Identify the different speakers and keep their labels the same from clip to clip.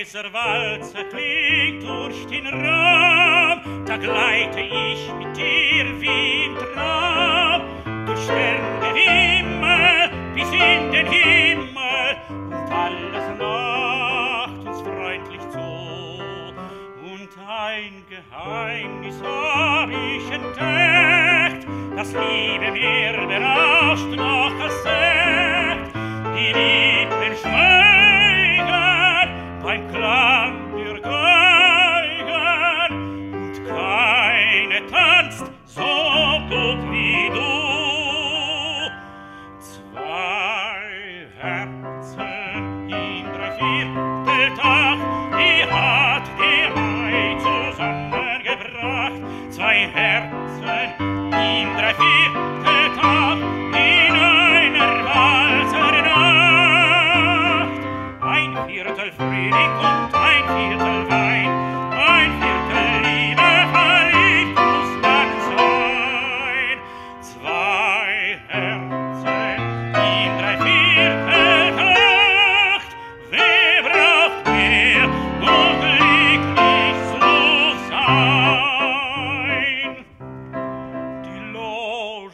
Speaker 1: dieser Walz klingt durch den Raum, da gleite ich mit dir wie im Traum, durch Sterne Himmel bis in den Himmel. Und alles lacht uns freundlich zu. Und ein Geheimnis hab ich entdeckt, das Liebe mir berauscht noch Zwei Herzen in drei Vierteltag.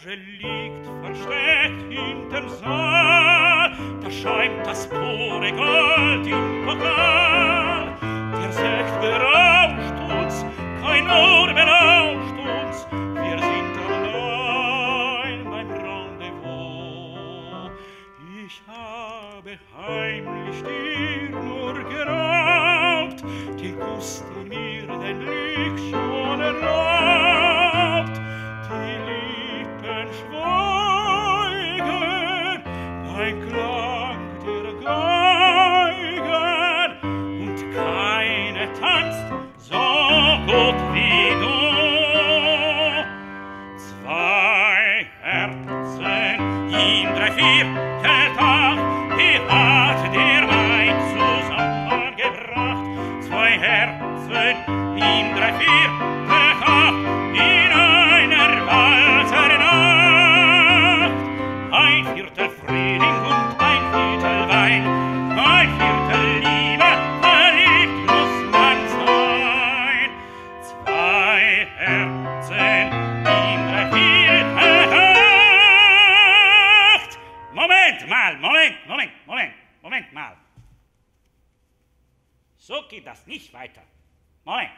Speaker 1: Tasche liegt versteckt hinterm Saal, da scheint das pure Gold im Pokal. Der Sekt berauscht uns, kein Ohr belauscht uns, wir sind allein beim Rendezvous. Ich habe heimlich dir nur geraubt, die Gust mir den Glück schon erlaubt. den Klang der Geigen und keine tanzt so gut wie du. Zwei Herzen in drei, Moment mal, Moment, Moment, Moment, Moment mal. So geht das nicht weiter. Moment.